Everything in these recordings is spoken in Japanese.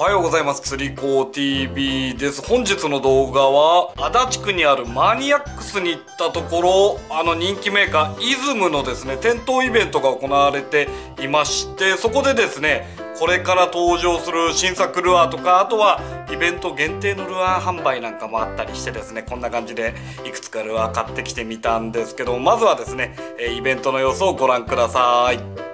おはようございます。釣り子 TV です。本日の動画は、足立区にあるマニアックスに行ったところ、あの人気メーカー、イズムのですね、店頭イベントが行われていまして、そこでですね、これから登場する新作ルアーとか、あとはイベント限定のルアー販売なんかもあったりしてですね、こんな感じでいくつかルアー買ってきてみたんですけど、まずはですね、イベントの様子をご覧ください。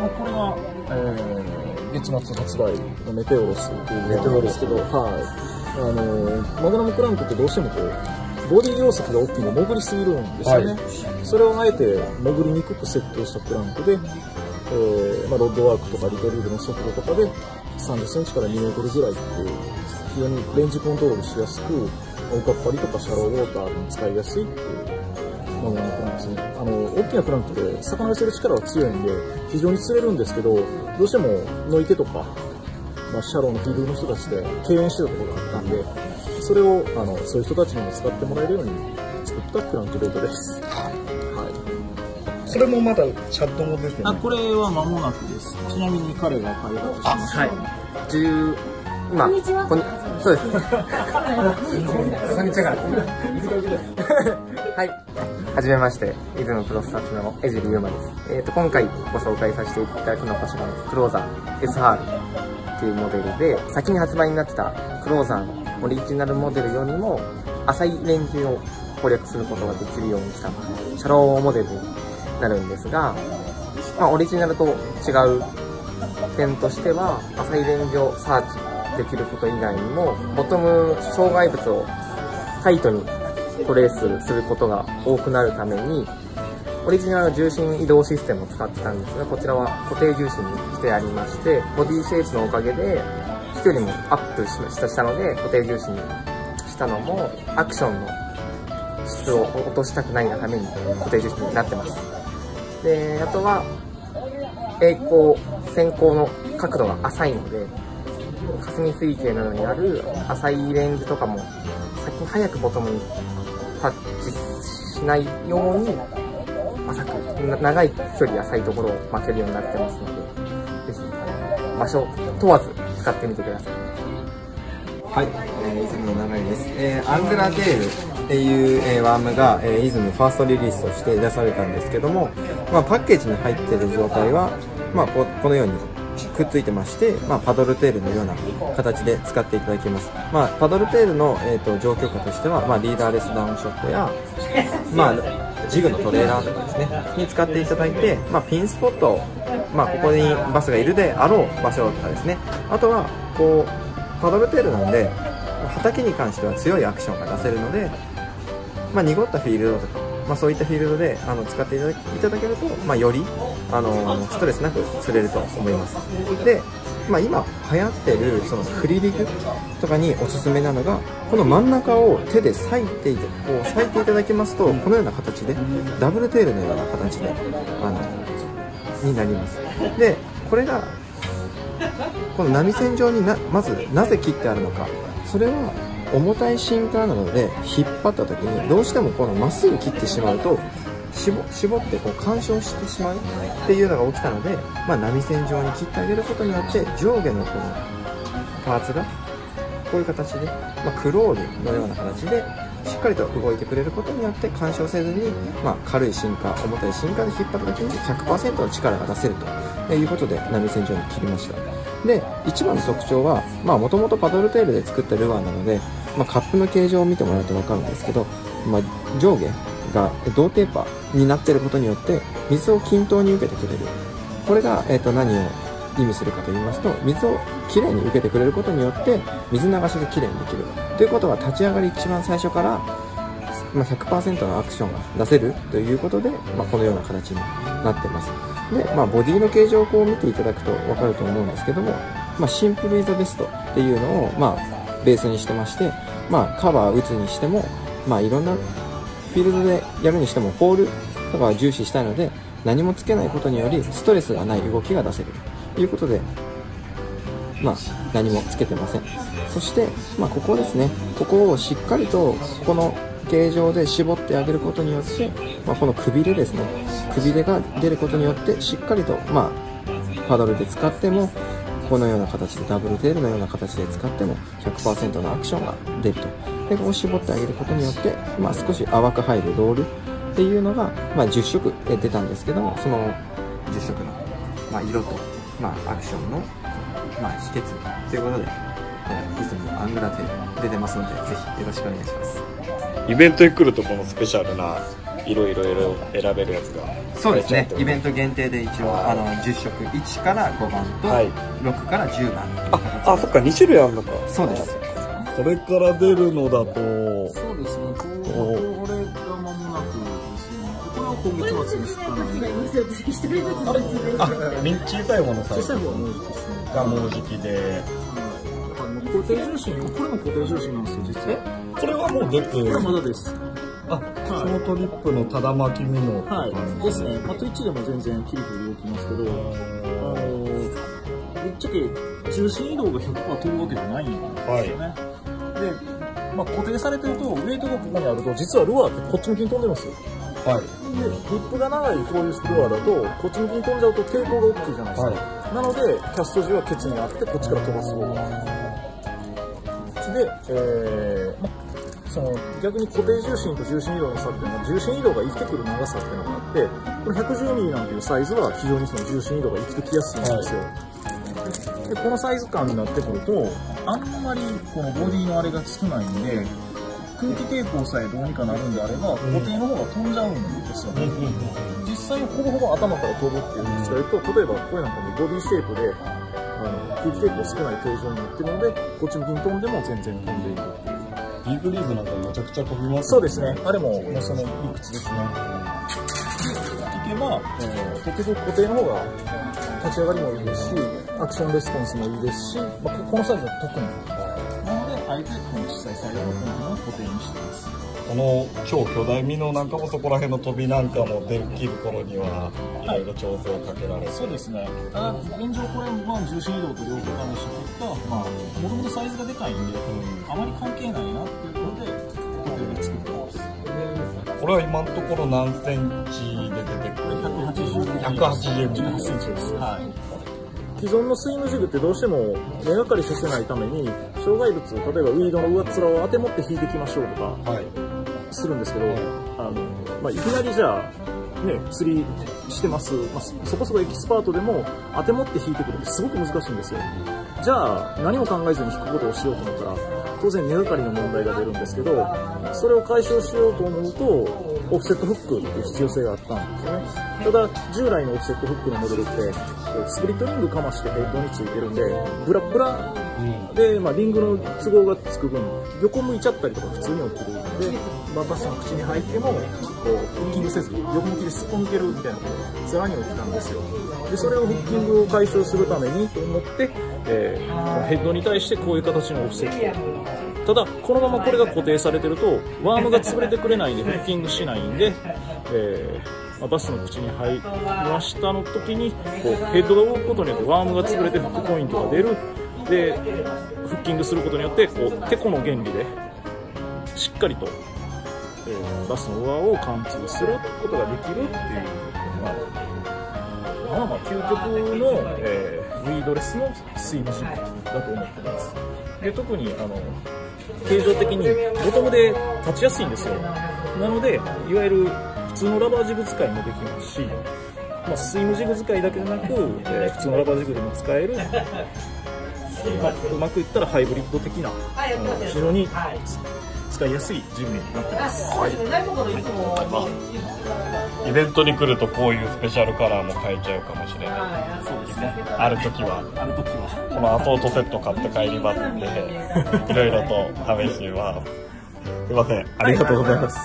まあ、これが、えー、月末発売のメテオロスというメテオロスけど、はい。あのー、マグナムクランクってどうしてもこう、ボディ容積が大きいので潜りすぎるんですよね。それをあえて潜りにくく設計したクランクで、えーまあ、ロッドワークとかリトリーブの速度とかで30センチから2メートルぐらいっていう、非常にレンジコントロールしやすく、おかっぱりとかシャローウォーターに使いやすいっていうマグナムクランクですね。あの、大きなクランクって魚寄せる力は強いんで、非常に釣れるんですけど、どうしても野池とか、まあ、シャローのフィールドの人たちで敬遠してたところがあったんで、それを、あの、そういう人たちにも使ってもらえるように作ったクランクベイトです。はい。それもまだチャットも出てあ、ない。これは間もなくです。ちなみに彼が開発しました。はい。10今、こんにちはこんそうです。こんにちは。はい。はじめまして、出雲プロスタッフの江尻優馬です。えっ、と、今回ご紹介させていただくのはこちらのクローザー SR っていうモデルで、先に発売になってたクローザーのオリジナルモデルよりも浅いレンジを攻略することができるようにしたシャローモデルになるんですが、まあ、オリジナルと違う点としては浅いレンジをサーチできること以外にもボトム障害物をタイトにトレースすることが多くなるためにオリジナルの重心移動システムを使ってたんですがこちらは固定重心にしてありましてボディシェイプのおかげで飛距離もアップしたので固定重心にしたのもアクションの質を落としたくないがために固定重心になってます。であとは栄光先行の角度が浅いので霞水形などにある浅いレンジとかも先に早くボトムにないように浅く長い距離浅いところを巻けるようになってますのでぜひ場所問わず使ってみてくださいはい、えー、イズムの流れです。えー、アングラテールっていう、えーワームが、えー、イズムファーストリリースとして出されたんですけども、まあ、パッケージに入っている状態は、まあ、ここのようにくっついてまして、まあ、パドルテールのような形で使っていただけます。まあ、パドルテールの、えー、と状況下としては、まあ、リーダーレスダウンショットや、まあ、ジグのトレーラーとかですね、に使っていただいて、まあ、ピンスポットを、まあ、ここにバスがいるであろう場所とかですね、あとは、こう、パドルテールなんで、畑に関しては強いアクションが出せるので、まあ、濁ったフィールドとか、まあ、そういったフィールドであの使っていただいただけると、まあ、よりあのストレスなく釣れると思います。で、まあ、今流行ってるそのフリリグとかにおすすめなのが、この真ん中を手で裂いてこう裂いていただきますと、このような形で、ダブルテールのような形で、あの、になります。で、これがこの波線上になまずなぜ切ってあるのかそれは重たいシンカーなので引っ張った時にどうしてもこのまっすぐ切ってしまうと絞ってこう干渉してしまうっていうのが起きたので、まあ、波線上に切ってあげることによって上下のこのパーツがこういう形で、まあ、クロールのような形でしっかりと動いてくれることによって干渉せずに、まあ、軽い進化重たい進化で引っ張った時に100%の力が出せると。いうことで波線上に切りました。で一番の特徴はもともとパドルテールで作ったルアーなので、まあ、カップの形状を見てもらうと分かるんですけど、まあ、上下が同テーパーになってることによって水を均等に受けてくれる。これが、えー、と何を意味するかと言いますと水をきれいに受けてくれることによって水流しがきれいにできる。ということは立ち上がり一番最初から、まあ、100%のアクションが出せるということで、まあ、このような形になってます。で、まあ、ボディの形状をこう見ていただくと分かると思うんですけども、まあ、シンプルイズベストっていうのを、まあ、ベースにしてまして、まあ、カバー打つにしても、まあ、いろんなフィールドでやるにしてもホールとかは重視したいので何もつけないことによりストレスがない動きが出せるということでまあ、何もつけてません。そして、まあ、ここですね。ここをしっかりと、この形状で絞ってあげることによって、まあ、このくびれですね。くびれが出ることによって、しっかりと、まあ、パドルで使っても、このような形でダブルテールのような形で使っても100%のアクションが出ると。で、こう絞ってあげることによって、まあ、少し淡く入るロールっていうのが、まあ、10色出たんですけども、その10色の、まあ、色と、まあ、アクションの、まあ、秘訣ということで、えーいつもアングラテール出てますので、ぜひよろしくお願いします。イベントに来るとこのスペシャルないろいろ選べるやつがそうですね。イベントト限定で一応、あの、10色、1から5番と、はい6から10番。あそっか2種類あるのかそうです。これから出るのだとそうですね、これが間もなくですね、これは今月末に出荷なんで、あ小さいものさ小さいもうですね、がもうじきで固定重心、これも固定重心なんですよ、実は。これはもう出てこれはまだです。あそのトリップのただ巻き身のはい、ですね、まあ、Twitch でも全然キリキリ動きますけど、あのー、ぶっちゃけ重心移動が100%飛ぶわけじゃないんですよね。で、まあ、固定されてると、ウェイトがここにあると、実はルアーってこっち向きに飛んでるんですよ。はいで、リップが長いこういうルアーだと、こっち向きに飛んじゃうと抵抗が大きいじゃないですか。なので、キャスト時はケツにあって、こっちから飛ばす方が。で、えーまあその逆に固定重心と重心移動の差っていうのは重心移動が生きてくる長さっていうのがあってこれ 110mm なんていうサイズは非常にその重心移動が生きてきやすいんですよ、でこのサイズ感になってくるとあんまりこのボディのあれが少ないんで空気抵抗さえどうにかなるんであれば固定の方が飛んじゃうんですよね、実際ほぼほぼ頭から飛ぶっていうのを使うと例えばこれなんかねボディシェイプであの空気抵抗少ない形状になってるのでこっち向きに飛んでも全然飛んでいくっていうビーグリーズなんかめちゃくちゃ飛びますそうですね。あれも、もうその理屈ですね。で、いけば、えー、結局固定の方が立ち上がりもいいですし、アクションレスポンスもいいですし、まあ、ここのサイズは特に。なので、あえてこの小さいサイズの固定にしてます。この超巨大身のなんかもそこら辺の飛びなんかもできる頃にはいろいろ調整をかけられる、そうですね。ただ、現状これ、まあ、重心移動と両方加味した結果、まあ、もともとサイズがでかいんで、あまり関係ないなっていうことで、固定で作ってます。これは今のところ何センチで出てくる？180 180 8センチです。はい。既存のスイムジグってどうしても根がかりさせないために障害物例えばウィードの上っ面を当て持って引いていきましょうとかはいするんですけど、あのまあ、いきなりじゃあ、ね、釣りしてます、まあ、そそこそこエキスパートでも当て持って引いてくるってすごく難しいんですよ。じゃあ何も考えずに引くことをしようと思ったら当然根がかりの問題が出るんですけどそれを解消しようと思うとオフセットフックっていう必要性があったんですよね。ただ従来のオフセットフックのモデルってスプリットリングかましてヘッドについてるんでブラブラで、まあ、リングの都合がつく分横向いちゃったりとか普通に起きるんで、まあ、バスの口に入ってもこうフッキングせず横向きですっぽ抜けるみたいなことがさらに起きたんですよ。でそれをフッキングを解消するためにと思って、えーこのヘッドに対してこういう形のオフセットただこのままこれが固定されてるとワームが潰れてくれないんでフッキングしないんで、えーまバスの口に入りましたの時にこうヘッドが動くことによってワームが潰れてフックポイントが出る。でフッキングすることによってこうテコの原理でしっかりと、えーバスの上を貫通することができるっていう、まあ、まあまあ究極の、えーウィードレスのスイムジムだと思ってます。で特にあの形状的にボトムで立ちやすいんですよ。なのでいわゆる普通のラバージグ使いもできますし、まあ、スイムジグ使いだけでなく、えー普通のラバージグでも使える、まあ、うまくいったらハイブリッド的な非常に使いやすいジムになってます、イベントに来るとこういうスペシャルカラーも買えちゃうかもしれない。そうですね。ある時は。ある時は。このアソートセット買って帰りま すんでいろいろと試します。すいません。ありがとうございます、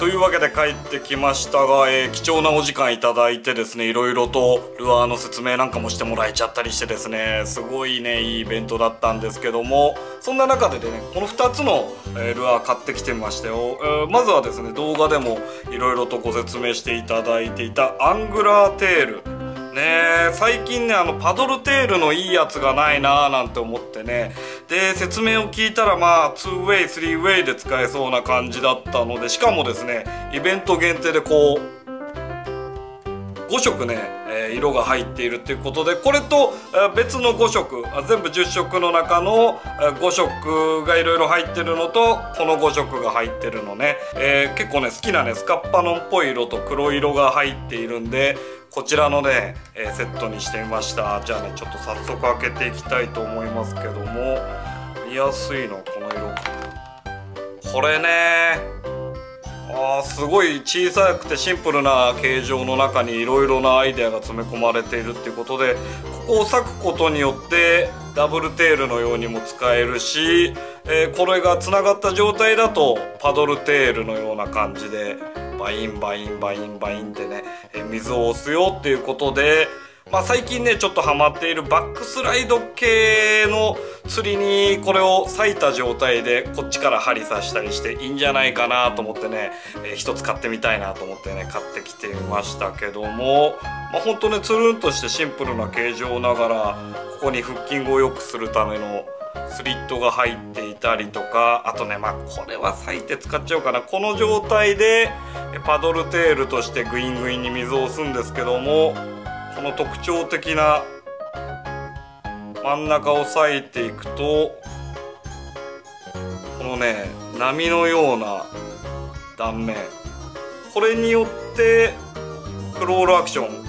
というわけで帰ってきましたが、えー、貴重なお時間いただいてですねいろいろとルアーの説明なんかもしてもらえちゃったりしてですねすごいねいいイベントだったんですけどもそんな中でねこの2つの、えー、ルアー買ってきてみましたよ、えー、まずはですね動画でもいろいろとご説明していただいていたアングラーテール。ね最近ねあのパドルテールのいいやつがないなーなんて思ってね。で説明を聞いたらまあ 2way 3way で使えそうな感じだったのでしかもですねイベント限定でこう5色ね、色が入っているっていうことでこれと、え、別の5色全部10色の中の、え、5色がいろいろ入ってるのとこの5色が入ってるのね、えー、結構ね好きなねスカッパノンっぽい色と黒色が入っているんでこちらのね、えー、セットにしてみました。じゃあねちょっと早速開けていきたいと思いますけども。見やすいのこの色。これねあすごい小さくてシンプルな形状の中にいろいろなアイデアが詰め込まれているっていうことでここを裂くことによってダブルテールのようにも使えるし、えー、これがつながった状態だとパドルテールのような感じでバインバインバインバインってね、え水を押すよっていうことで、まあ、最近ねちょっとハマっているバックスライド系の釣りにこれを裂いた状態でこっちから針刺したりしていいんじゃないかなと思ってね、えー、一つ買ってみたいなと思ってね買ってきてみましたけども、まあ、ほんとねつるんとしてシンプルな形状ながらここにフッキングを良くするためのスリットが入っていたりとかあとねまあこれは裂いて使っちゃおうかな。この状態でパドルテールとしてグイングインに水を押すんですけどもこの特徴的な真ん中を裂いていくとこのね波のような断面。これによってクロールアクション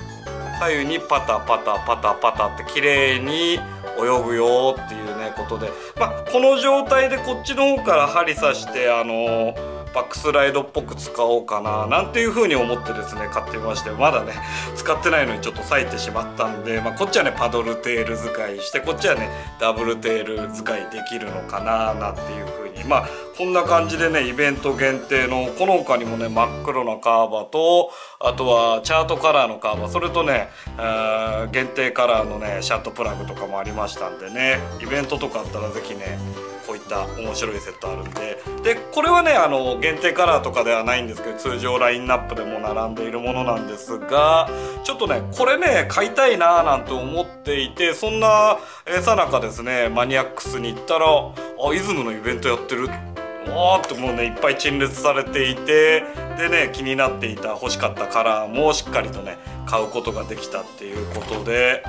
左右にパタパタパタパタって綺麗に泳ぐよっていうねことで、まあ、この状態でこっちの方から針刺してあのーバックスライドっぽく使おうかななんていう風に思ってですね買ってみましてまだね使ってないのにちょっと裂いてしまったんで、まあ、こっちはねパドルテール使いしてこっちはねダブルテール使いできるのかななんていう風に。まあこんな感じでねイベント限定のこの他にもね真っ黒なカーバとあとはチャートカラーのカーバそれとね、え限定カラーのねシャットプラグとかもありましたんでねイベントとかあったら是非ねこういった面白いセットあるんで。でこれはねあの限定カラーとかではないんですけど通常ラインナップでも並んでいるものなんですがちょっとねこれね買いたいなーなんて思っていてそんなさなかですねマニアックスに行ったらあイズムのイベントやってるっておーってもうねいっぱい陳列されていてでね気になっていた欲しかったカラーもしっかりとね買うことができたっていうことで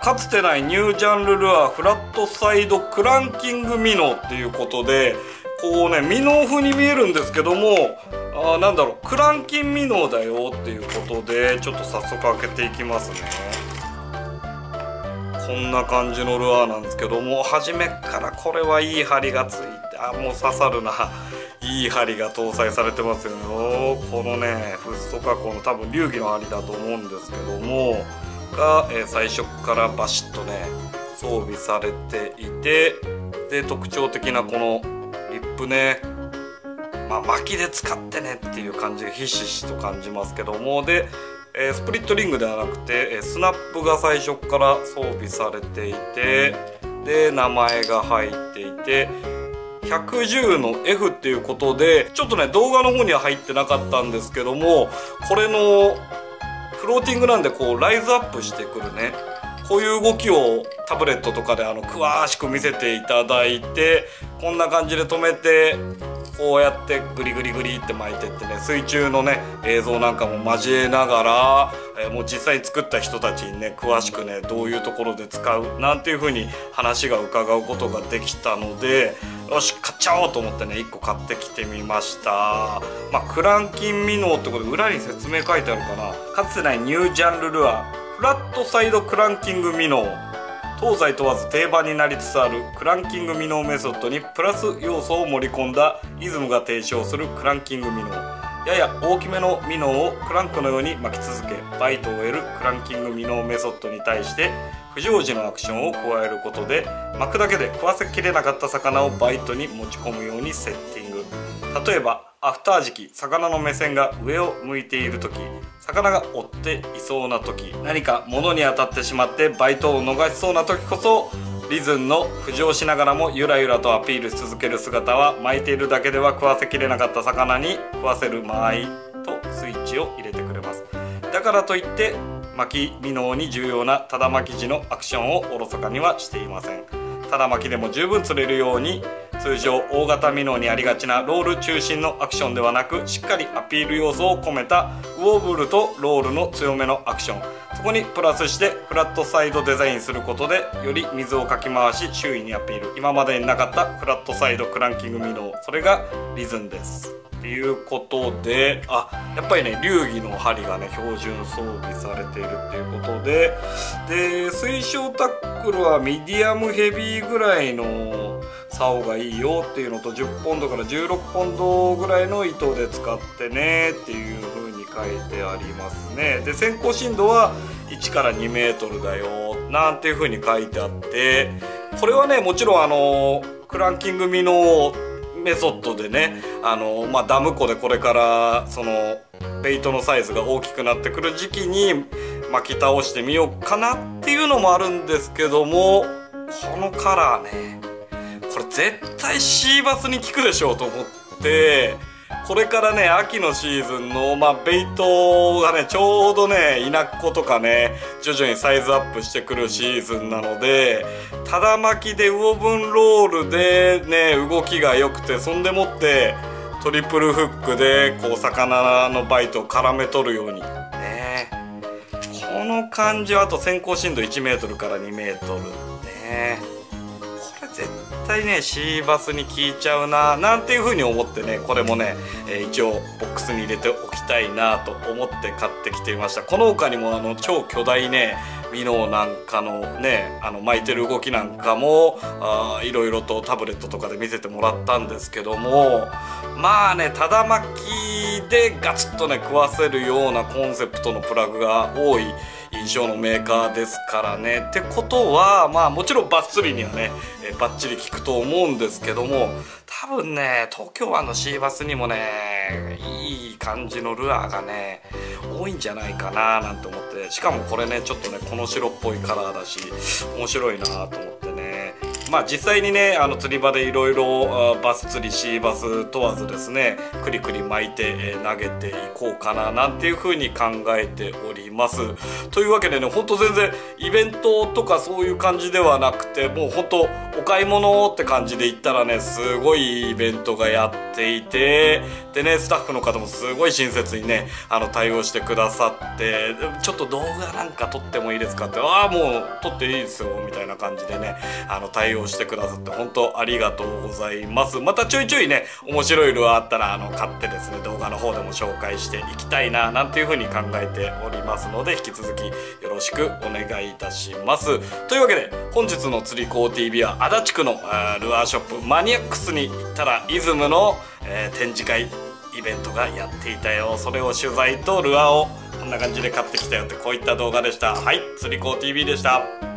かつてないニュージャンルルアーフラットサイドクランキングミノっていうことでこうねミノ風に見えるんですけどもあなんだろうクランキンミノだよっていうことでちょっと早速開けていきますね。こんな感じのルアーなんですけども初めからこれはいい針がついてあもう刺さるな。いい針が搭載されてますよね。このねフッ素加工の多分流儀の針だと思うんですけどもが、え、最初からバシッとね装備されていてで特徴的なこのリップねまあ、巻きで使ってねっていう感じがひしひしと感じますけどもで、えー、スプリットリングではなくて、えー、スナップが最初から装備されていてで名前が入っていて110の F っていうことでちょっとね動画の方には入ってなかったんですけどもこれのフローティングなんでこうライズアップしてくるね。こういう動きをタブレットとかであの詳しく見せていただいてこんな感じで止めてこうやってグリグリグリって巻いてってね水中のね映像なんかも交えながら、えー、もう実際に作った人たちにね詳しくねどういうところで使うなんていう風に話が伺うことができたのでよし買っちゃおうと思ってね1個買ってきてみました。まあクランキンミノーってことで裏に説明書いてあるかな。かつてないニュージャンルルアー。フラットサイドクランキングミノー。東西問わず定番になりつつあるクランキングミノーメソッドにプラス要素を盛り込んだイズムが提唱するクランキングミノー。やや大きめのミノーをクランクのように巻き続けバイトを得るクランキングミノーメソッドに対して不常時のアクションを加えることで巻くだけで食わせきれなかった魚をバイトに持ち込むようにセッティング。例えばアフター時期魚の目線が上を向いている時魚が追っていそうな時何か物に当たってしまってバイトを逃しそうな時こそリズンの浮上しながらもゆらゆらとアピールし続ける姿は巻いているだけでは食わせきれなかった魚に食わせる間合いとスイッチを入れてくれます。だからといって巻き未能に重要なただ巻き時のアクションをおろそかにはしていません。ただ巻きでも十分釣れるように通常大型未能にありがちなロール中心のアクションではなくしっかりアピール要素を込めたウォーブルとロールの強めのアクション。そこにプラスしてフラットサイドデザインすることでより水をかき回し周囲にアピール。今までになかったフラットサイドクランキング未能それがリズンです。っていうことであやっぱりね流儀の針がね標準装備されているっていうことで。で推奨タックルはミディアムヘビーぐらいの竿がいいよっていうのと10ポンドから16ポンドぐらいの糸で使ってねっていう風に書いてありますね。で潜行深度は1から2メートルだよなんていう風に書いてあってこれはねもちろんあのクランキングミのメソッドでねあの、まあ、ダム湖でこれからそのベイトのサイズが大きくなってくる時期に巻き倒してみようかなっていうのもあるんですけどもこのカラーねこれ絶対シーバスに効くでしょうと思ってこれからね秋のシーズンの、まあ、ベイトがねちょうどね稲っ子とかね徐々にサイズアップしてくるシーズンなのでただ巻きで魚分ロールでね動きが良くてそんでもってトリプルフックでこう魚のバイトを絡め取るようにの感じはあと先行深度 1m から 2m ね。これ絶対ねシーバスに効いちゃうななんていう風に思ってねこれもね、えー一応ボックスに入れておきたいなと思って買ってきていました。この他にもあの超巨大ねミノーなんかのねあの巻いてる動きなんかもいろいろとタブレットとかで見せてもらったんですけどもまあねただ巻きでガチッとね食わせるようなコンセプトのプラグが多い印象のメーカーですからね。ってことはまあもちろんバッツリにはね、えーバッチリ効くと思うんですけども多分ね東京湾のシーバスにもねいい感じのルアーがね多いんじゃないかななんて思ってしかもこれねちょっとねこの白っぽいカラーだし面白いなと思ってね。まあ実際にねあの釣り場でいろいろバス釣りシーバス問わずですねクリクリ巻いて、え投げていこうかななんていう風に考えております。というわけでねほんと全然イベントとかそういう感じではなくてもうほんとお買い物って感じで行ったらねすごいイベントがやっていてでねスタッフの方もすごい親切にねあの対応してくださってちょっと動画なんか撮ってもいいですかってああもう撮っていいですよみたいな感じでねあの対応してくださって本当ありがとうございます。またちょいちょいね面白いルアーあったらあの買ってですね動画の方でも紹介していきたいななんていう風に考えておりますので引き続きよろしくお願いいたします。というわけで本日の釣り子 TV は足立区のルアーショップマニアックスに行ったらイズムの、えー展示会イベントがやっていたよそれを取材とルアーをこんな感じで買ってきたよってこういった動画でした。はい。釣り子 TV でした。